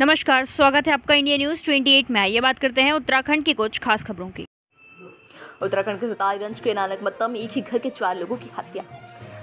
नमस्कार, स्वागत है आपका इंडिया न्यूज़ 28 में। ये बात करते हैं उत्तराखंड की कुछ खास खबरों की। उत्तराखंड के सतारगंज के नानक मत्ता में एक ही घर के चार लोगों की हत्या।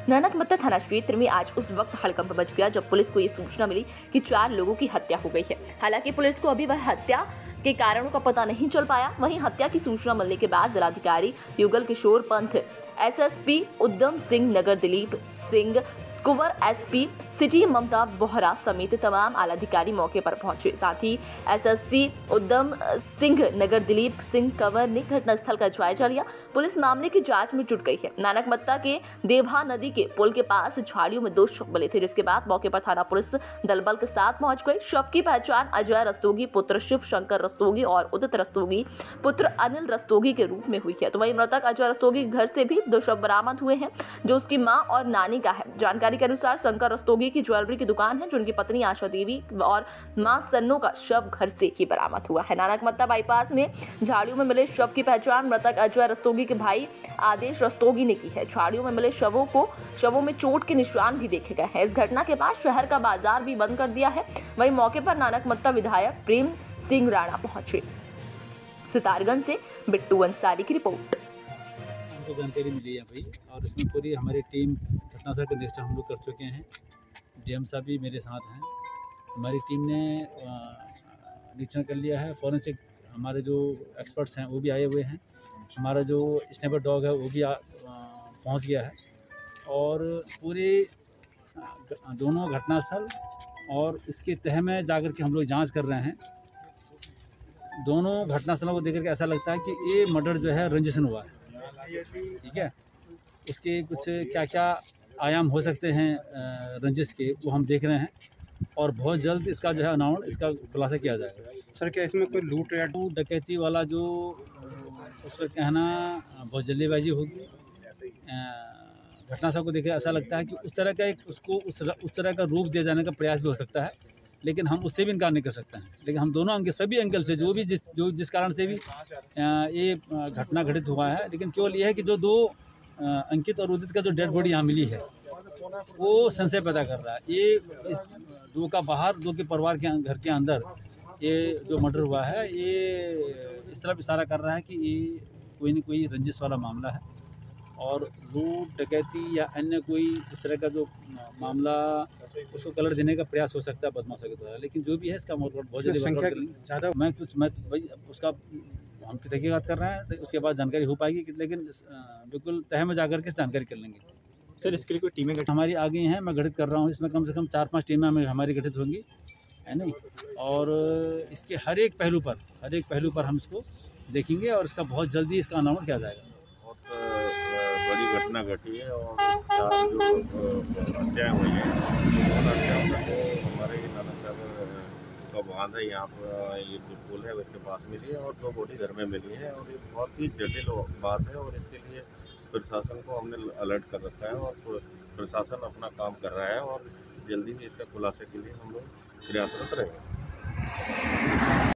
नानक मत्ता थाना क्षेत्र में आज उस वक्त हड़कंप मच गया, जब पुलिस को ये सूचना मिली कि चार लोगों की हत्या हो गई है। हालाँकि पुलिस को अभी वह हत्या के कारणों का पता नहीं चल पाया। वहीं हत्या की सूचना मिलने के बाद जिलाधिकारी युगल Kishore Panth, SSP Udham Singh, Nagar Dilip Singh Kunwar SP city Mamta Bohra समेत तमाम आला अधिकारी मौके पर पहुँचे। साथ ही एसएससी उद्यम सिंह, नगर दिलीप सिंह कंवर ने घटनास्थल का जायजा लिया। पुलिस मामले की जाँच में जुट गई है। नानक मत्ता के देवहा नदी के पुल के पास झाड़ियों में दो शव मिले थे, जिसके बाद मौके पर थाना पुलिस दल बल के साथ पहुँच गई। शव की पहचान अजय रस्तोगी, पुत्र शिव शंकर रस्तोगी और उदित रस्तोगी, पुत्र अनिल रस्तोगी के रूप में हुई है। तो वही मृतक अजय रस्तोगी घर से भी दो शव बरामद हुए हैं, जो उसकी माँ और नानी का है। जानकारी के अनुसार शंकर रस्तोगी की ज्वेलरी की दुकान है जो उनकी पत्नी आशा देवी और माँ सन्नो का शव घर से ही बरामद हुआ है। नानक मत्ता बाईपास में झाड़ियों में मिले शव की पहचान मृतक अजय रस्तोगी के भाई आदेश रस्तोगी ने की है। झाड़ियों में मिले शवों को, शवों में चोट के निशान भी देखे गए हैं। इस घटना के बाद शहर का बाज़ार भी बंद कर दिया है। वहीं मौके पर नानक मत्ता विधायक प्रेम सिंह राणा पहुँचे। सितारगंज से बिट्टू अंसारी की रिपोर्ट। हमको जानकारी मिली है भाई। और इसमें पूरी हमारी टीम घटनास्थल का निरीक्षण हम लोग कर चुके हैं। डीएम साहब भी मेरे साथ हैं। हमारी टीम ने निरीक्षण कर लिया है। फॉरेंसिक हमारे जो एक्सपर्ट्स हैं, वो भी आए हुए हैं। हमारा जो स्नेपर डॉग है, वो भी पहुँच गया है। और पूरे दोनों घटनास्थल और इसके तह में जाकर के हम लोग जाँच कर रहे हैं। दोनों घटनास्थलों को देख करके ऐसा लगता है कि ये मर्डर जो है रंजिशन हुआ है। ठीक है? उसके कुछ क्या क्या आयाम हो सकते हैं रंजिश के वो हम देख रहे हैं और बहुत जल्द इसका जो है अनाउंस इसका खुलासा किया जाएगा सर क्या इसमें कोई लूट या डकैती वाला जो उस पर कहना बहुत जल्दीबाजी होगी। घटनास्थल को देखे ऐसा लगता है कि उस तरह का एक उसको उस उस तरह का रूप दिया जाने का प्रयास भी हो सकता है। लेकिन हम उससे भी इनकार नहीं कर सकते हैं। लेकिन हम दोनों अंग, सभी एंगल से, जो भी जिस, जो जिस कारण से भी ये घटना घटित हुआ है, लेकिन केवल ये है कि जो दो अंकित और उदित का जो डेड बॉडी यहाँ मिली है, वो संशय पैदा कर रहा है। ये दो का बाहर, दो के परिवार के घर के अंदर ये जो मर्डर हुआ है, ये इस तरफ़ इशारा कर रहा है कि ये कोई ना कोई रंजिश वाला मामला है। और लूट डकैती या अन्य कोई इस तरह का जो मामला उसको कलर देने का प्रयास हो सकता है बदमाशों के द्वारा। लेकिन जो भी है इसका बहुत बहुत वर्कआउट लेंगे ज़्यादा मैं कुछ मैं भाई उसका हम की तहकीकात कर रहे हैं तो उसके बाद जानकारी हो पाएगी कि- लेकिन बिल्कुल तह में जाकर के जानकारी कर लेंगे। सर इसके लिए कोई टीमें गठित हमारी आ गई हैं मैं गठित कर रहा हूँ इसमें कम से कम चार पाँच टीमें हमें हमारी गठित होंगी है नहीं? और इसके हर एक पहलू पर हर एक पहलू पर हम इसको देखेंगे और इसका बहुत जल्दी इसका अनाउंस किया जाएगा। बहुत घटना घटी है और चार जो हत्याएँ हुई हैं, उन हत्याओं में हमारे ये नानकसर का बाँध है, यहाँ पर ये जो पुल है, उसके पास मिली है और दो बॉडी घर में मिली है और ये बहुत ही जटिल बात है और इसके लिए प्रशासन को हमने अलर्ट कर रखा है और प्रशासन अपना काम कर रहा है और जल्दी ही इसका खुलासे के लिए हम लोग प्रयासरत रहेंगे।